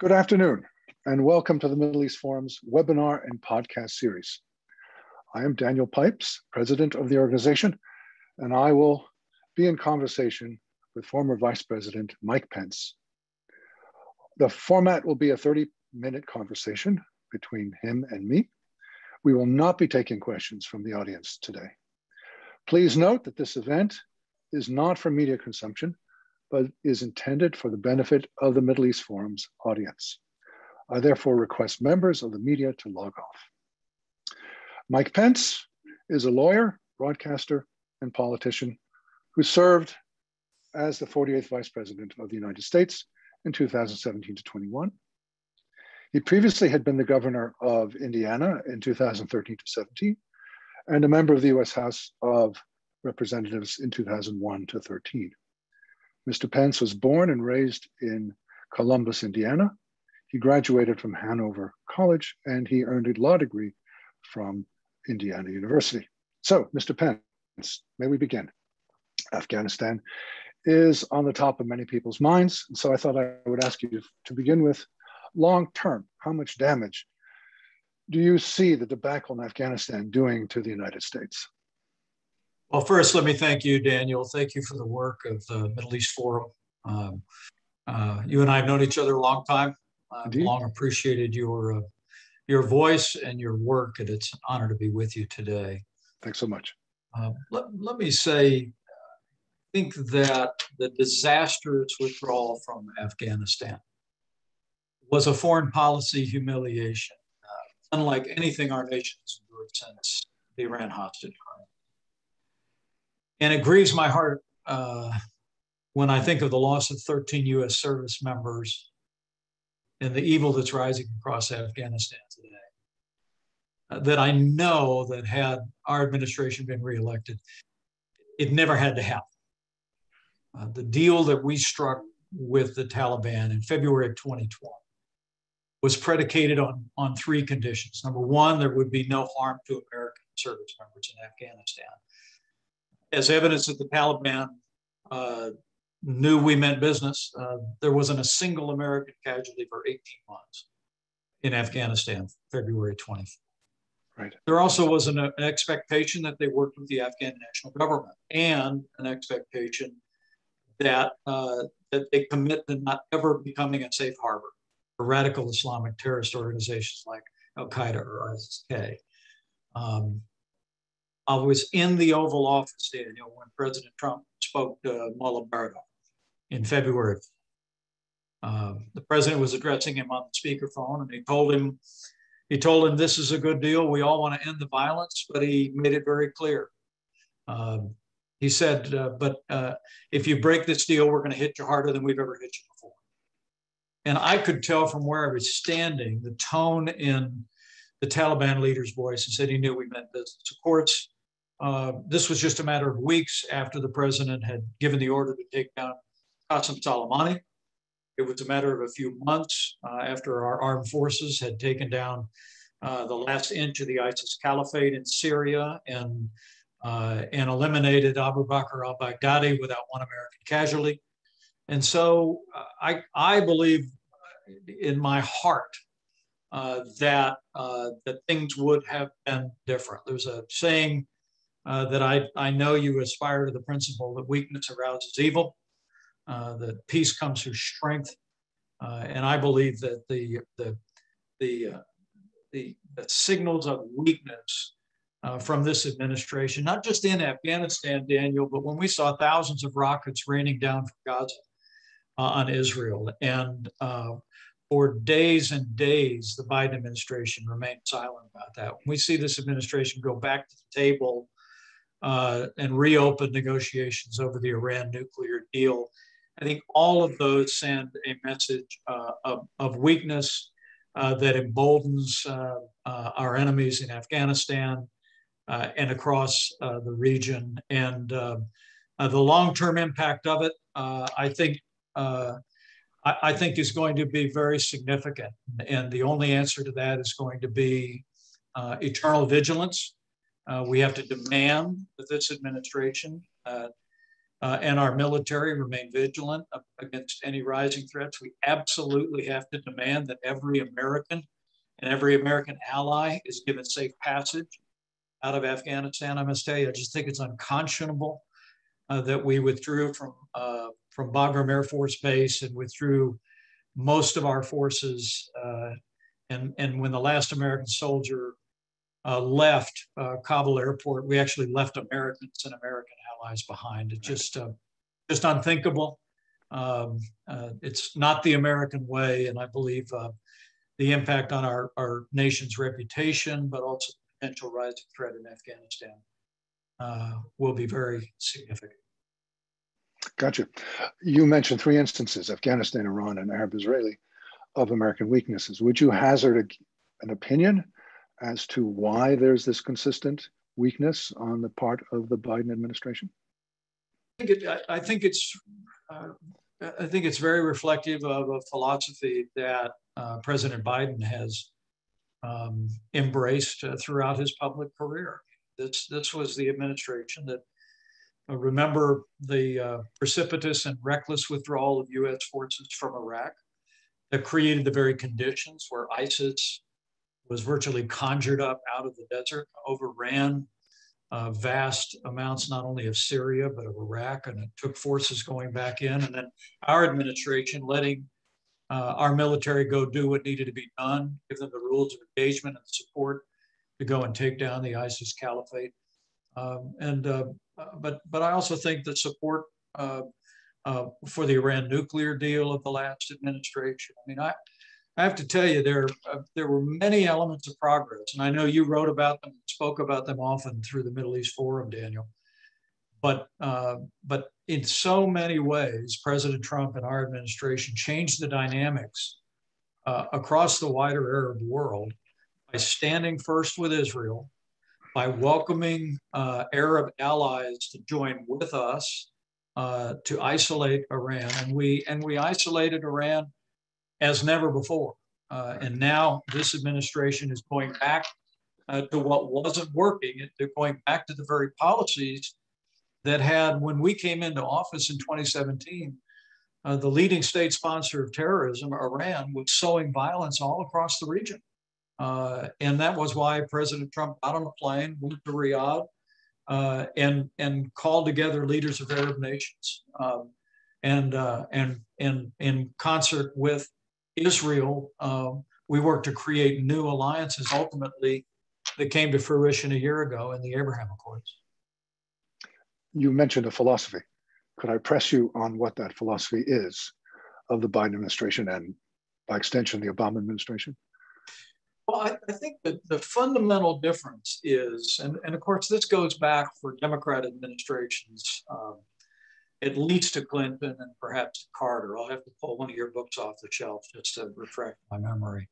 Good afternoon, and welcome to the Middle East Forum's webinar and podcast series. I am Daniel Pipes, president of the organization, and I will be in conversation with former Vice President Mike Pence. The format will be a 30 minute conversation between him and me. We will not be taking questions from the audience today. Please note that this event is not for media consumption but is intended for the benefit of the Middle East Forum's audience. I therefore request members of the media to log off. Mike Pence is a lawyer, broadcaster, and politician who served as the 48th Vice President of the United States in 2017 to 21. He previously had been the governor of Indiana in 2013 to 17 and a member of the US House of Representatives in 2001 to 13. Mr. Pence was born and raised in Columbus, Indiana. He graduated from Hanover College and he earned a law degree from Indiana University. So, Mr. Pence, may we begin? Afghanistan is on the top of many people's minds. And so I thought I would ask you to begin with long term, how much damage do you see the debacle in Afghanistan doing to the United States? Well, first, let me thank you, Daniel. Thank you for the work of the Middle East Forum. Um, uh, you and I have known each other a long time. I've Indeed. long appreciated your uh, your voice and your work, and it's an honor to be with you today. Thanks so much. Uh, let, let me say, I think that the disastrous withdrawal from Afghanistan was a foreign policy humiliation, uh, unlike anything our nation has endured since the Iran hostage crisis. And it grieves my heart uh, when I think of the loss of 13 US service members and the evil that's rising across Afghanistan today. Uh, that I know that had our administration been reelected, it never had to happen. Uh, the deal that we struck with the Taliban in February of 2020 was predicated on, on three conditions. Number one, there would be no harm to American service members in Afghanistan as evidence that the Taliban uh, knew we meant business, uh, there wasn't a single American casualty for 18 months in Afghanistan, February 24th. Right. There also was an, an, expectation that they worked with the Afghan national government and an expectation that, uh, that they commit to not ever becoming a safe harbor for radical Islamic terrorist organizations like Al Qaeda or ISIS-K. Um, I was in the Oval Office, Daniel, when President Trump spoke to Mullah in February. Uh, the president was addressing him on the speakerphone, and he told him, he told him this is a good deal. We all want to end the violence, but he made it very clear. Um, he said, uh, "But uh, if you break this deal, we're going to hit you harder than we've ever hit you before." And I could tell from where I was standing the tone in the Taliban leader's voice and said he knew we meant business. Of course, uh, this was just a matter of weeks after the president had given the order to take down Qasem Soleimani. It was a matter of a few months uh, after our armed forces had taken down uh, the last inch of the ISIS caliphate in Syria and, uh, and eliminated Abu Bakr al Baghdadi without one American casualty. And so uh, I, I believe in my heart uh, that, that things would have been different. There's a saying uh, that I, I know you aspire to the principle that weakness arouses evil, uh, that peace comes through strength. Uh, and I believe that the, the, the, uh, the, the, signals of weakness uh, from this administration, not just in Afghanistan, Daniel, but when we saw thousands of rockets raining down from Gaza on Israel. And for days and days, the Biden administration remained silent about that. We see this administration go back to the table uh, and reopen negotiations over the Iran nuclear deal. I think all of those send a message uh, of, of, weakness uh, that emboldens uh, uh, our enemies in Afghanistan uh, and across the region. And the long-term impact of it, I think, I, think is going to be very significant. And the only answer to that is going to be eternal vigilance uh, we have to demand that this administration uh, uh, and our military remain vigilant against any rising threats. We absolutely have to demand that every American and every American ally is given safe passage out of Afghanistan. I must tell you, I just think it's unconscionable uh, that we withdrew from uh, from Bagram Air Force Base and withdrew most of our forces. Uh, and and when the last American soldier uh, left uh, Kabul airport, we actually left Americans and American allies behind. It's just uh, just unthinkable. Um, it's not the American way, and I believe the impact on our, our nation's reputation, but also the potential rising threat in Afghanistan uh, will be very significant. Gotcha. You mentioned three instances Afghanistan, Iran, and Arab Israeli of American weaknesses. Would you hazard a, an opinion as to why there's this consistent weakness on the part of the Biden administration? I think, it, I, think it's uh, I think it's very reflective of a philosophy that uh, President Biden has um, embraced uh, throughout his public career. This, this was the administration that uh, remember the uh, precipitous and reckless withdrawal of U.S. forces from Iraq that created the very conditions where ISIS was virtually conjured up out of the desert, overran uh, vast amounts not only of Syria but of Iraq, and it took forces going back in, and then our administration letting uh, our military go do what needed to be done, give them the rules of engagement and support to go and take down the ISIS caliphate. Um, and uh, but but I also think the support uh, uh, for the Iran nuclear deal of the last administration. I mean, I I have to tell you there uh, there were many elements of progress, and I know you wrote about them, spoke about them often through the Middle East Forum, Daniel. But uh, but in so many ways, President Trump and our administration changed the dynamics uh, across the wider Arab world by standing first with Israel, by welcoming uh, Arab allies to join with us uh, to isolate Iran, and we and we isolated Iran as never before. Uh, and now this administration is going back uh, to what wasn't working. They're going back to the very policies that had, when we came into office in 2017, uh, the leading state sponsor of terrorism, Iran, was sowing violence all across the region. Uh, and that was why President Trump got on a plane, went to Riyadh, uh, and and called together leaders of Arab nations, um, and uh, and and in concert with Israel, um, we worked to create new alliances. Ultimately, that came to fruition a year ago in the Abraham Accords you mentioned a philosophy. Could I press you on what that philosophy is of the Biden administration and by extension, the Obama administration? Well, I, I think that the fundamental difference is, and, and of course, this goes back for Democrat administrations, um, at least to Clinton and perhaps Carter. I'll have to pull one of your books off the shelf just to refresh my memory.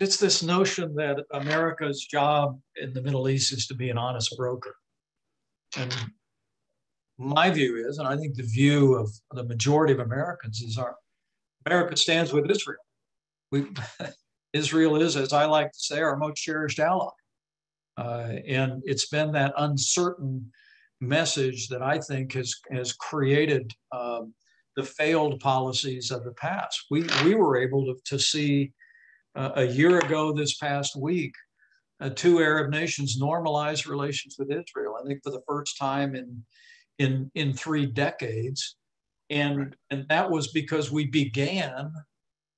It's this notion that America's job in the Middle East is to be an honest broker. And my view is, and I think the view of the majority of Americans is our America stands with Israel. We, Israel is, as I like to say, our most cherished ally. Uh, and it's been that uncertain message that I think has, has created um, the failed policies of the past. We, we were able to, to see uh, a year ago this past week uh, two Arab nations normalize relations with Israel. I think for the first time in in in three decades, and and that was because we began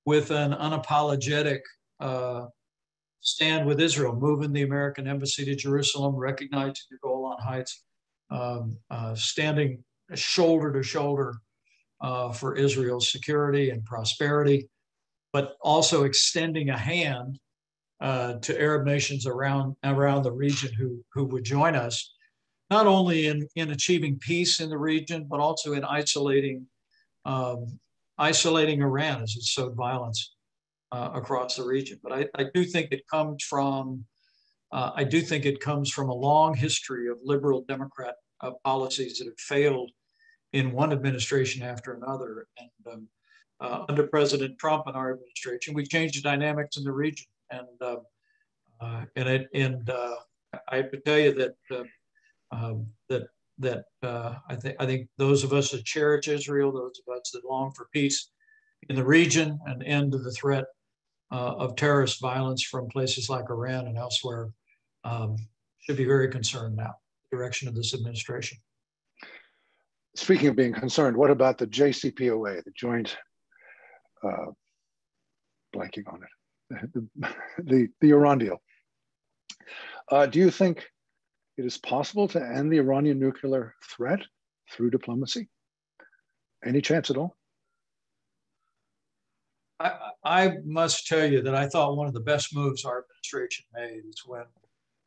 with an unapologetic uh, stand with Israel, moving the American embassy to Jerusalem, recognizing the Golan Heights, um, uh, standing shoulder to shoulder uh, for Israel's security and prosperity, but also extending a hand uh, to Arab nations around around the region who who would join us not only in, in achieving peace in the region, but also in isolating um, isolating Iran as it sowed violence uh, across the region. But I, I, do think it comes from uh, I do think it comes from a long history of liberal Democrat uh, policies that have failed in one administration after another. And um, uh, under President Trump and our administration, we changed the dynamics in the region. And um, uh, and it, and uh, I have to tell you that um, that that uh, I think I think those of us that cherish Israel, those of us that long for peace in the region, and end to the threat uh, of terrorist violence from places like Iran and elsewhere, um, should be very concerned now. Direction of this administration. Speaking of being concerned, what about the JCPOA, the Joint, uh, blanking on it, the, the, the Iran deal? Uh, do you think it is possible to end the Iranian nuclear threat through diplomacy? Any chance at all? I, I, must tell you that I thought one of the best moves our administration made is when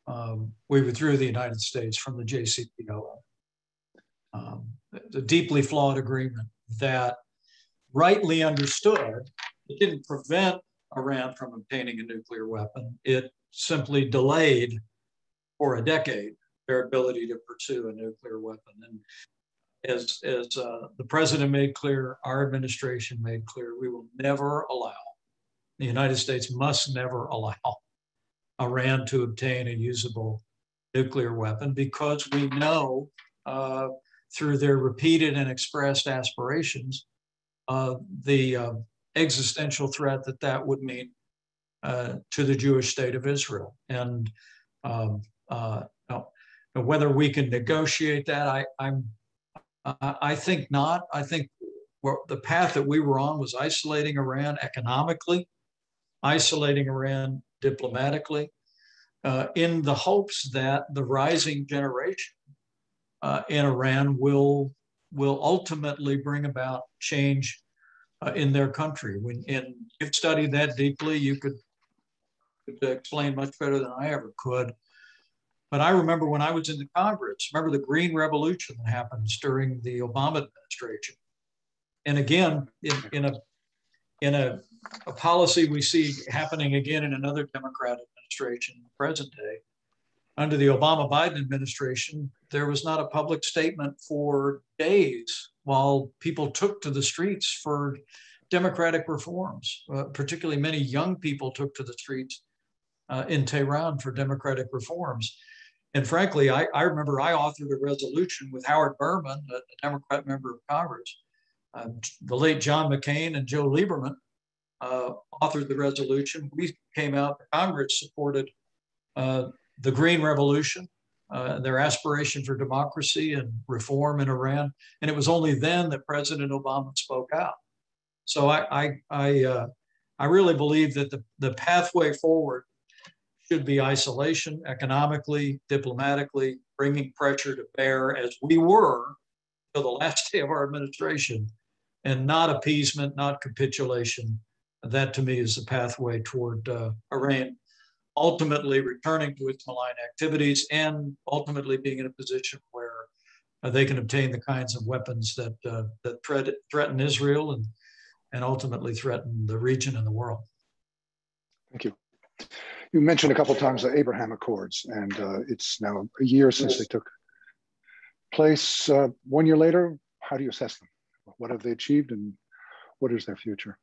um, we withdrew the United States from the JCPOA. Um, the deeply flawed agreement that rightly understood, it didn't prevent Iran from obtaining a nuclear weapon. It simply delayed for a decade their ability to pursue a nuclear weapon. And as, as uh, the president made clear, our administration made clear, we will never allow, the United States must never allow Iran to obtain a usable nuclear weapon because we know uh, through their repeated and expressed aspirations uh, the uh, existential threat that that would mean uh, to the Jewish state of Israel. And um, uh, whether we can negotiate that, I, I'm, I think not. I think the path that we were on was isolating Iran economically, isolating Iran diplomatically, uh, in the hopes that the rising generation uh, in Iran will will ultimately bring about change uh, in their country. When and you've studied that deeply, you could explain much better than I ever could. But I remember when I was in the Congress, remember the Green Revolution that happened during the Obama administration. And again, in, in a in a, a policy we see happening again in another Democrat administration, in the present day, under the Obama Biden administration, there was not a public statement for days while people took to the streets for democratic reforms. Uh, particularly, many young people took to the streets uh, in Tehran for democratic reforms. And frankly, I, I, remember I authored a resolution with Howard Berman, a, Democrat member of Congress. Uh, the late John McCain and Joe Lieberman uh, authored the resolution. We came out, Congress supported uh, the Green Revolution, uh, their aspiration for democracy and reform in Iran. And it was only then that President Obama spoke out. So I, I, I, uh, I really believe that the, the pathway forward should be isolation economically, diplomatically, bringing pressure to bear as we were till the last day of our administration, and not appeasement, not capitulation. That to me is the pathway toward uh, Iran ultimately returning to its malign activities and ultimately being in a position where uh, they can obtain the kinds of weapons that uh, that threat, threaten Israel and and ultimately threaten the region and the world. Thank you. You mentioned a couple times the Abraham Accords, and uh, it's now a year since they took place. Uh, one year later, how do you assess them? What have they achieved, and what is their future?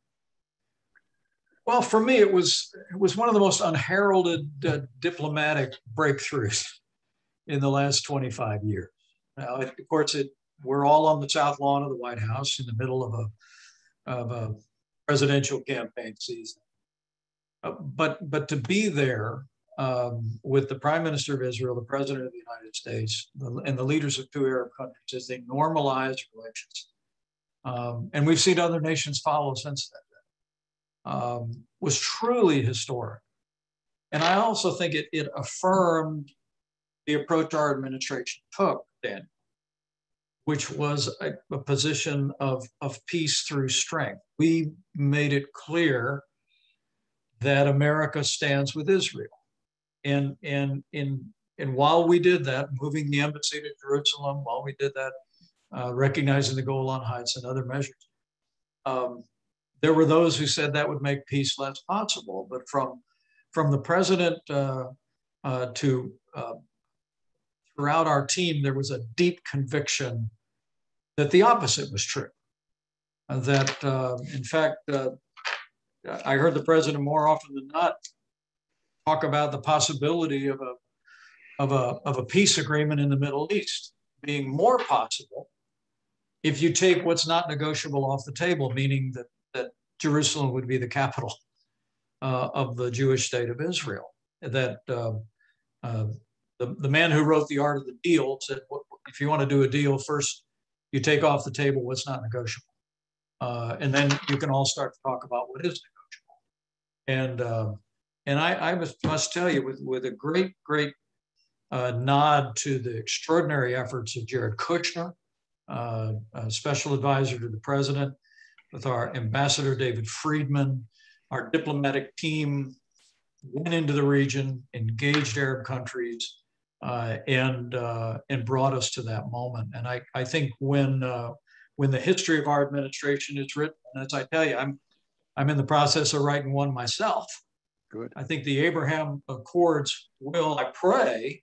Well, for me, it was it was one of the most unheralded uh, diplomatic breakthroughs in the last 25 years. Now, of course, it we're all on the south lawn of the White House in the middle of a of a presidential campaign season. Uh, but but to be there um, with the Prime Minister of Israel, the President of the United States, the, and the leaders of two Arab countries as they normalize relations, um, and we've seen other nations follow since then um, was truly historic. And I also think it, it affirmed the approach our administration took then, which was a, a position of, of peace through strength. We made it clear that America stands with Israel. And, and, and, and while we did that, moving the embassy to Jerusalem, while we did that, uh, recognizing the Golan Heights and other measures, um, there were those who said that would make peace less possible. But from, from the president uh, uh, to uh, throughout our team, there was a deep conviction that the opposite was true. Uh, that, uh, in fact, I heard the president more often than not talk about the possibility of a, of a, of a peace agreement in the Middle East being more possible if you take what's not negotiable off the table, meaning that, that Jerusalem would be the capital uh, of the Jewish state of Israel. That uh, uh, the, the man who wrote The Art of the Deal said, if you want to do a deal, first you take off the table what's not negotiable. Uh, and then you can all start to talk about what is. And um, and I, I must, must tell you, with, with a great, great uh, nod to the extraordinary efforts of Jared Kushner, uh, special advisor to the president, with our ambassador David Friedman, our diplomatic team went into the region, engaged Arab countries, uh, and uh, and brought us to that moment. And I, I think when uh, when the history of our administration is written, as I tell you, I'm I'm in the process of writing one myself. Good. I think the Abraham Accords will, I pray,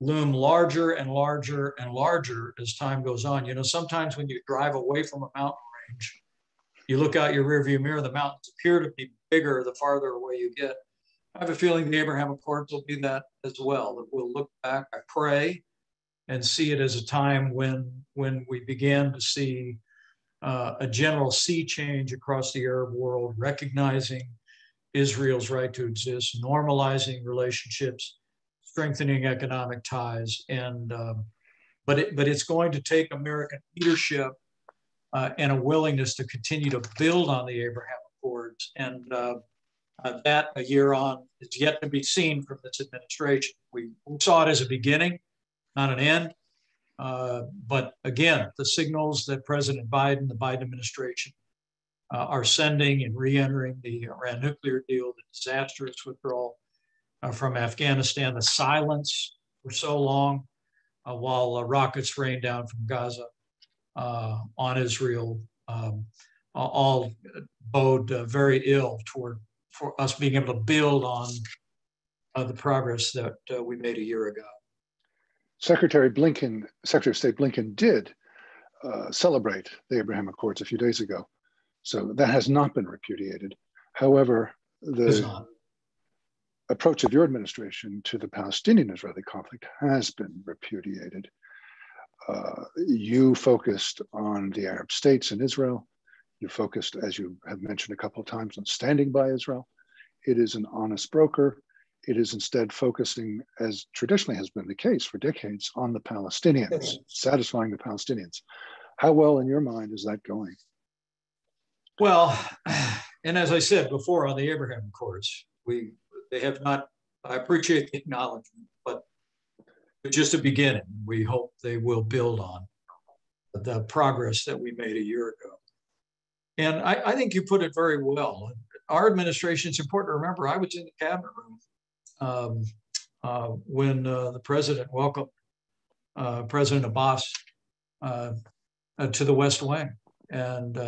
loom larger and larger and larger as time goes on. You know, sometimes when you drive away from a mountain range, you look out your rearview mirror, the mountains appear to be bigger the farther away you get. I have a feeling the Abraham Accords will be that as well. That we'll look back, I pray, and see it as a time when when we began to see uh, a general sea change across the Arab world, recognizing Israel's right to exist, normalizing relationships, strengthening economic ties, and um, but it, but it's going to take American leadership uh, and a willingness to continue to build on the Abraham Accords, and uh, uh, that a year on is yet to be seen from this administration. We, we saw it as a beginning, not an end. Uh, but again, the signals that President Biden, the Biden administration, uh, are sending and re-entering the Iran nuclear deal, the disastrous withdrawal uh, from Afghanistan, the silence for so long uh, while uh, rockets rain down from Gaza uh, on Israel, um, all bode very ill toward for us being able to build on the progress that we made a year ago. Secretary Blinken, Secretary of State Blinken did celebrate the Abraham Accords a few days ago. So that has not been repudiated. However, the approach of your administration to the Palestinian Israeli conflict has been repudiated. Uh, you focused on the Arab states and Israel. You focused, as you have mentioned a couple of times, on standing by Israel. It is an honest broker. It is instead focusing, as traditionally has been the case for decades, on the Palestinians, satisfying the Palestinians. How well, in your mind, is that going? Well, and as I said before on the Abraham Accords, we they have not. I appreciate the acknowledgement, but it's just a beginning. We hope they will build on the progress that we made a year ago. And I, I think you put it very well. Our administration, it's important to remember, I was in the cabinet room um, uh, when uh, the president welcomed uh, President Abbas uh, uh, to the West Wing. And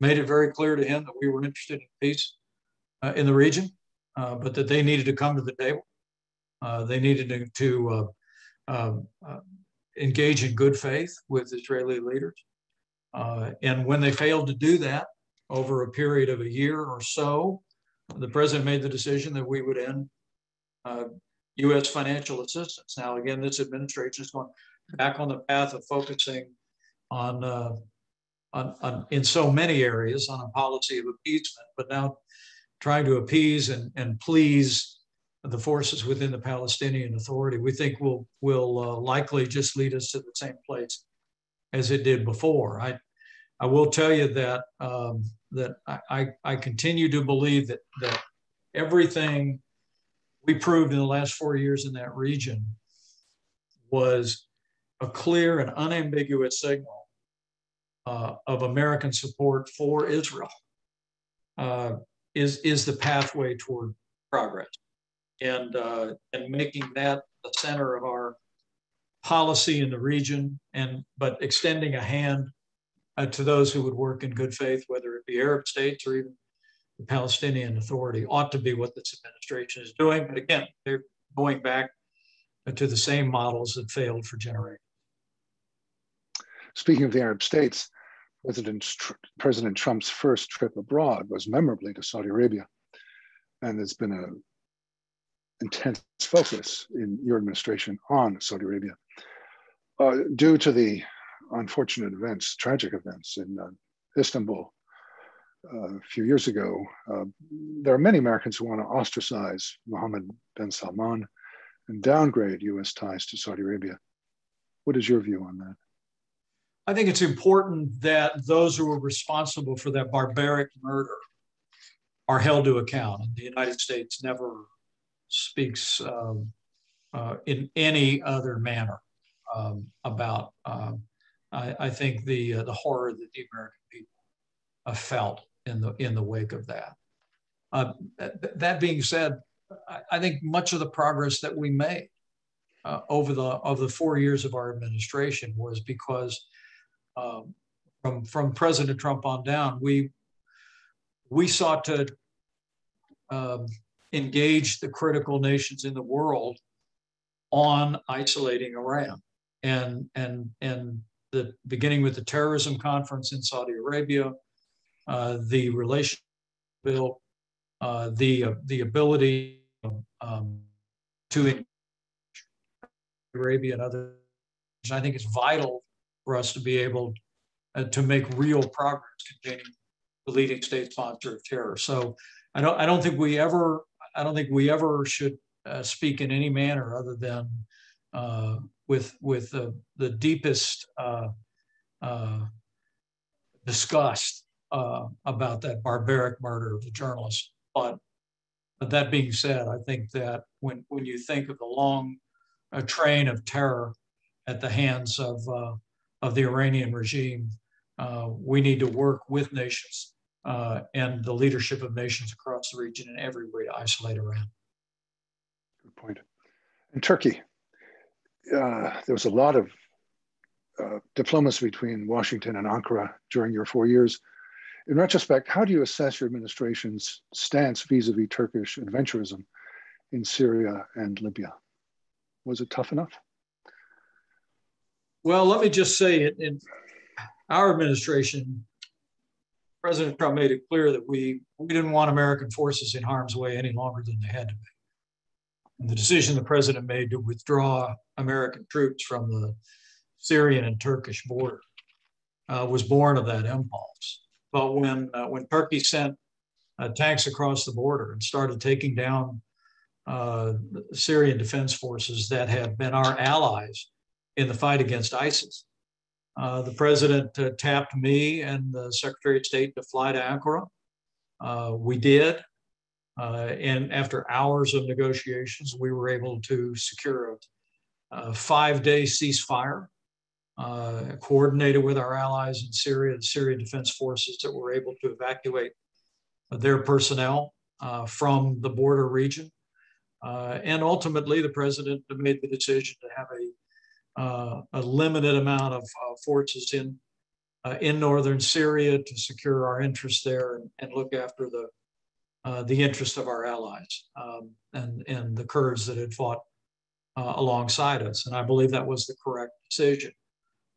made it very clear to him that we were interested in peace in the region, but that they needed to come to the table. They needed to, to um, engage in good faith with Israeli leaders. And when they failed to do that over a period of a year or so, the president made the decision that we would end U.S. financial assistance. Now, again, this administration is going back on the path of focusing on on, on, in so many areas on a policy of appeasement, but now trying to appease and, and please the forces within the Palestinian Authority, we think will will uh, likely just lead us to the same place as it did before. I I will tell you that um, that I, I continue to believe that that everything we proved in the last four years in that region was a clear and unambiguous signal uh, of American support for Israel uh, is, is the pathway toward progress. And, uh, and making that the center of our policy in the region, and but extending a hand uh, to those who would work in good faith, whether it be Arab states or even the Palestinian Authority, ought to be what this administration is doing. But again, they're going back to the same models that failed for generations. Speaking of the Arab states, President, President Trump's first trip abroad was memorably to Saudi Arabia. And there's been an intense focus in your administration on Saudi Arabia. uh, due to the unfortunate events, tragic events in uh, Istanbul a few years ago, uh, there are many Americans who want to ostracize Mohammed bin Salman and downgrade US ties to Saudi Arabia. What is your view on that? I think it's important that those who are responsible for that barbaric murder are held to account. The United States never speaks um, uh, in any other manner um, about. Um, I, I, think the uh, the horror that the American people felt in the in the wake of that. Uh, th- that being said, I, I, think much of the progress that we made uh, over the of the four years of our administration was because um, from from President Trump on down, we we sought to um, engage the critical nations in the world on isolating Iran. And, and, and the beginning with the terrorism conference in Saudi Arabia, the relation bill, uh, the, uh, the ability um, to Arabia and other, I think it's vital for us to be able uh, to make real progress containing the leading state sponsor of terror. So I don't I don't think we ever I don't think we ever should uh, speak in any manner other than uh, with with the, the deepest uh, uh disgust uh, about that barbaric murder of the journalist. But, but that being said, I think that when when you think of the long uh, train of terror at the hands of of the Iranian regime, we need to work with nations uh, and the leadership of nations across the region in every way to isolate Iran. Good point. And Turkey, uh, there was a lot of uh, diplomacy between Washington and Ankara during your four years. In retrospect, how do you assess your administration's stance vis-a-vis Turkish adventurism in Syria and Libya? Was it tough enough? Well, let me just say it in our administration President Trump made it clear that we, we didn't want American forces in harm's way any longer than they had to be. And the decision the president made to withdraw American troops from the Syrian and Turkish border uh, was born of that impulse. But when, uh, when Turkey sent uh, tanks across the border and started taking down uh, Syrian defense forces that have been our allies in the fight against ISIS, uh, the president tapped me and the Secretary of State to fly to Ankara. We did. Uh, and after hours of negotiations, we were able to secure a, a five day ceasefire, uh, coordinated with our allies in Syria, the Syrian Defense Forces that were able to evacuate their personnel from the border region. and ultimately, the president made the decision to have a uh, a limited amount of uh, forces in uh, in northern Syria to secure our interests there and, and look after the uh, the interest of our allies um, and and the Kurds that had fought uh, alongside us. And I believe that was the correct decision.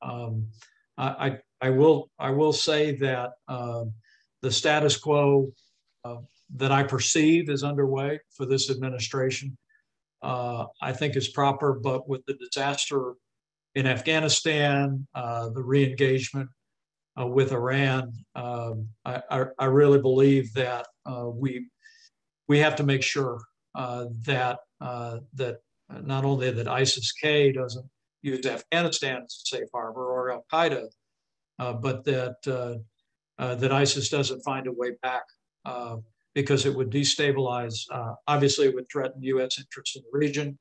Um, I, I will I will say that um, the status quo that I perceive is underway for this administration. Uh, I think is proper, but with the disaster in Afghanistan, uh, the re-engagement uh, with Iran, um, I, I, really believe that uh, we we have to make sure uh, that uh, that not only that ISIS-K doesn't use Afghanistan as a safe harbor or Al Qaeda, uh, but that that ISIS doesn't find a way back because it would destabilize. obviously, it would threaten U.S. interests in the region,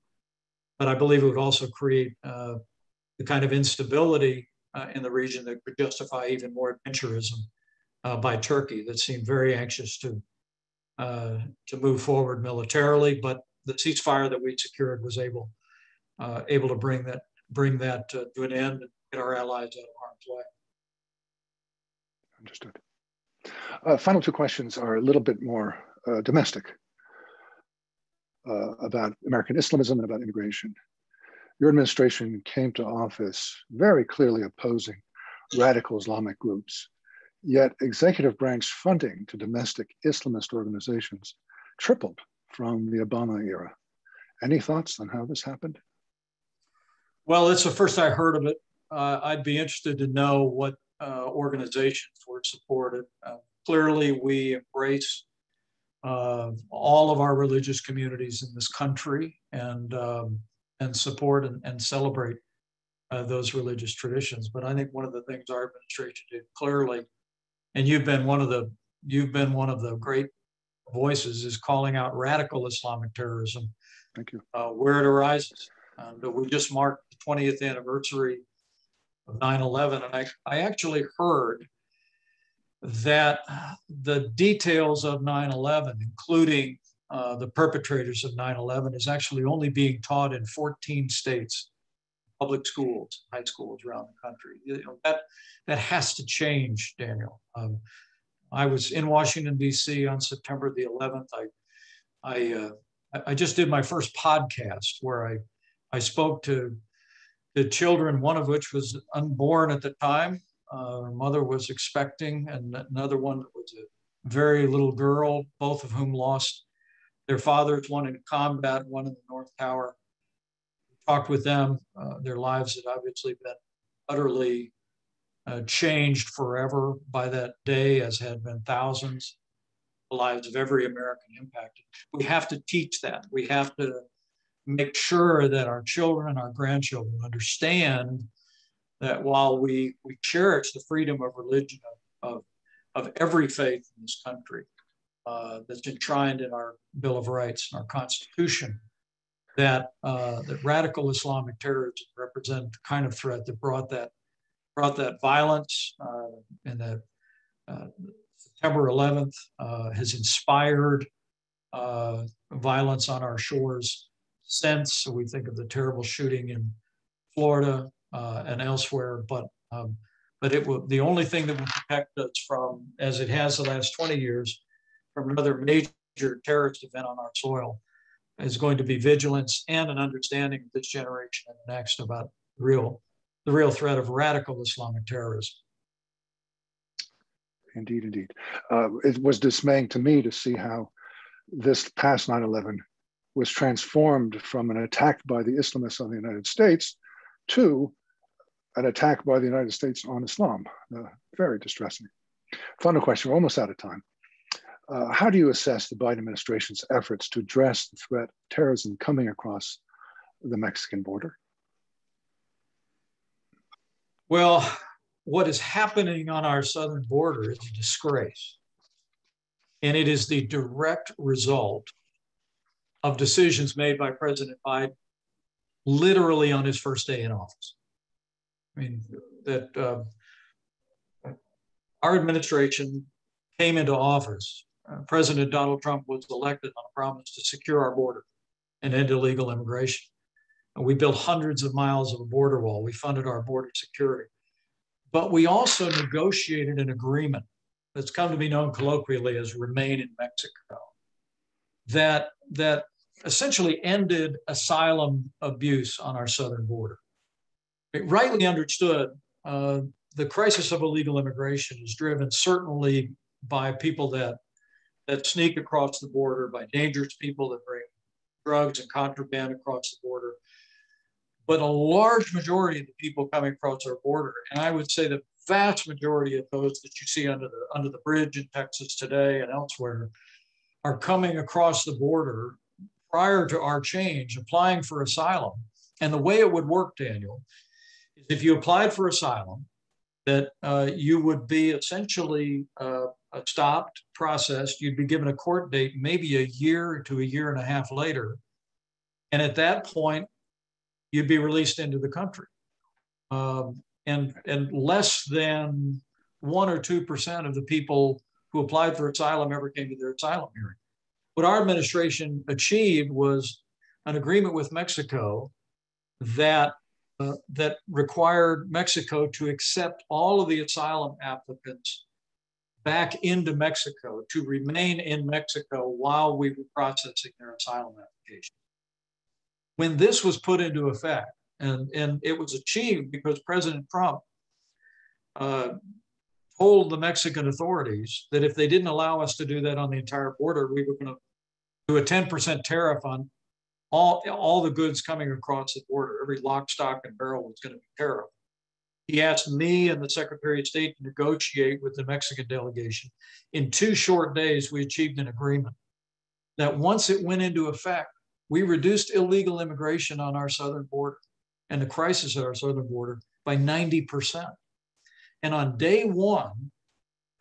but I believe it would also create the kind of instability uh, in the region that could justify even more adventurism uh, by Turkey that seemed very anxious to uh, to move forward militarily. But the ceasefire that we secured was able uh, able to bring that bring that to an end and get our allies out of harm's way. Understood. Uh, final two questions are a little bit more uh, domestic about American Islamism and about immigration your administration came to office very clearly opposing radical Islamic groups, yet executive branch funding to domestic Islamist organizations tripled from the Obama era. Any thoughts on how this happened? Well, it's the first I heard of it. Uh, I'd be interested to know what uh, organizations were supported. Uh, clearly, we embrace uh, all of our religious communities in this country and um, and support and, and celebrate uh, those religious traditions. But I think one of the things our administration did clearly, and you've been one of the you've been one of the great voices, is calling out radical Islamic terrorism. Thank you. Uh, where it arises, and we just marked the 20th anniversary of 9/11, and I I actually heard that the details of 9/11, including uh, the perpetrators of 9/11, is actually only being taught in 14 states, public schools, high schools around the country. You know, that that has to change, Daniel. Um, I was in Washington D.C. on September the 11th. I I uh, I just did my first podcast where I I spoke to the children, one of which was unborn at the time, uh, her mother was expecting, and another one was a very little girl, both of whom lost their fathers, one in combat, one in the North Tower. Talked with them. Uh, their lives had obviously been utterly uh, changed forever by that day, as had been thousands the lives of every American impacted. We have to teach that. We have to make sure that our children and our grandchildren understand that while we, we cherish the freedom of religion of, of, of every faith in this country uh, that's enshrined in our Bill of Rights and our Constitution, that, uh, that radical Islamic terrorism represent the kind of threat that brought that, brought that violence uh, and that uh, September 11th uh, has inspired uh, violence on our shores So we think of the terrible shooting in Florida, uh, and elsewhere. But um, but it will the only thing that will protect us from, as it has the last 20 years, from another major terrorist event on our soil, is going to be vigilance and an understanding of this generation and the next about the real the real threat of radical Islamic terrorism. Indeed, indeed. Uh, it was dismaying to me to see how this past 9 11 was transformed from an attack by the Islamists on the United States to an attack by the United States on Islam. Uh, very distressing. Final question, we're almost out of time. Uh, how do you assess the Biden administration's efforts to address the threat of terrorism coming across the Mexican border? Well, what is happening on our southern border is a disgrace. And it is the direct result of decisions made by President Biden literally on his first day in office. I mean, that uh, our administration came into office. Uh, President Donald Trump was elected on a promise to secure our border and end illegal immigration. And we built hundreds of miles of a border wall. We funded our border security. But we also negotiated an agreement that's come to be known colloquially as Remain in Mexico that, that essentially ended asylum abuse on our southern border rightly understood, uh, the crisis of illegal immigration is driven certainly by people that that sneak across the border, by dangerous people that bring drugs and contraband across the border. But a large majority of the people coming across our border, and I would say the vast majority of those that you see under the under the bridge in Texas today and elsewhere, are coming across the border prior to our change, applying for asylum. And the way it would work, Daniel, is if you applied for asylum, that uh, you would be essentially uh, stopped, processed. You'd be given a court date, maybe a year to a year and a half later, and at that point, you'd be released into the country. Um, and and less than one or two percent of the people who applied for asylum ever came to their asylum hearing. What our administration achieved was an agreement with Mexico that uh, that required Mexico to accept all of the asylum applicants back into Mexico to remain in Mexico while we were processing their asylum application. When this was put into effect, and, and it was achieved because President Trump uh, told the Mexican authorities that if they didn't allow us to do that on the entire border, we were going to do a 10% tariff on all, all the goods coming across the border, every lock, stock, and barrel was going to be tariffed. He asked me and the Secretary of State to negotiate with the Mexican delegation. In two short days, we achieved an agreement that once it went into effect, we reduced illegal immigration on our southern border and the crisis at our southern border by 90%. And on day one,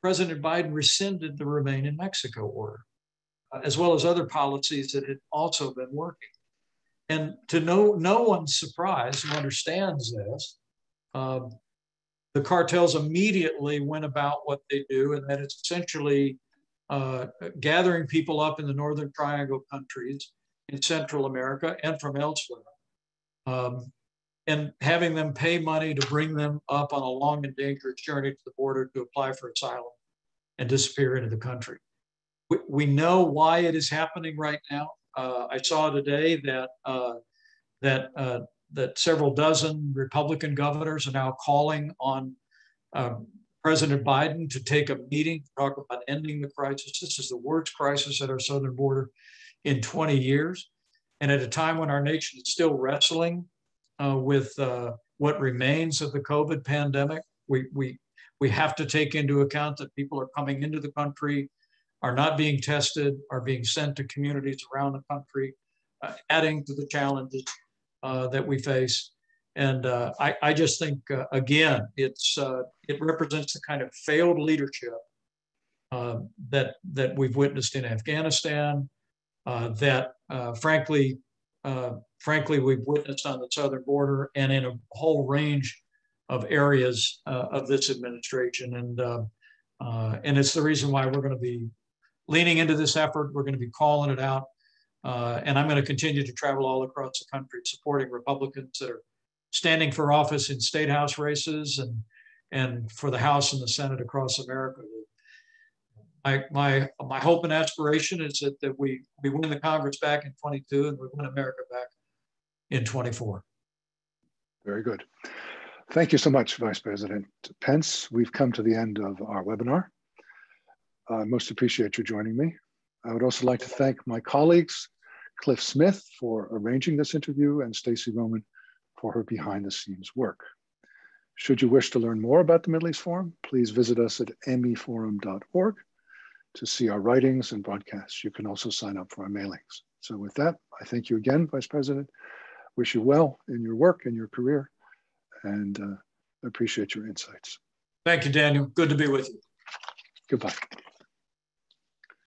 President Biden rescinded the Remain in Mexico order, uh, as well as other policies that had also been working. And to no, no one's surprise who understands this, um, the cartels immediately went about what they do, and that it's essentially uh, gathering people up in the Northern Triangle countries in Central America and from elsewhere, um, and having them pay money to bring them up on a long and dangerous journey to the border to apply for asylum and disappear into the country. We, we know why it is happening right now. Uh, I saw today that uh, that uh, that several dozen Republican governors are now calling on um, President Biden to take a meeting to talk about ending the crisis. This is the worst crisis at our southern border in 20 years. And at a time when our nation is still wrestling uh, with uh, what remains of the COVID pandemic, we, we, we have to take into account that people are coming into the country, are not being tested, are being sent to communities around the country, uh, adding to the challenges uh, that we face. And uh, I, I, just think, uh, again, it's, it represents the kind of failed leadership that, that we've witnessed in Afghanistan, that frankly, frankly, we've witnessed on the southern border and in a whole range of areas uh, of this administration. And, uh, uh, and it's the reason why we're going to be leaning into this effort. We're going to be calling it out. Uh, and I'm going to continue to travel all across the country supporting Republicans that are standing for office in state house races and, and for the House and the Senate across America. My, my, my hope and aspiration is that, that we, we win the Congress back in 22 and we win America back in 24. Very good. Thank you so much, Vice President Pence. We've come to the end of our webinar. I most appreciate you joining me. I would also like to thank my colleagues, Cliff Smith for arranging this interview and Stacy Roman for her behind the scenes work. Should you wish to learn more about the Middle East Forum, please visit us at meforum.org to see our writings and broadcasts. You can also sign up for our mailings. So with that, I thank you again, Vice President. Wish you well in your work and your career and uh, appreciate your insights. Thank you, Daniel. Good to be with you. Goodbye.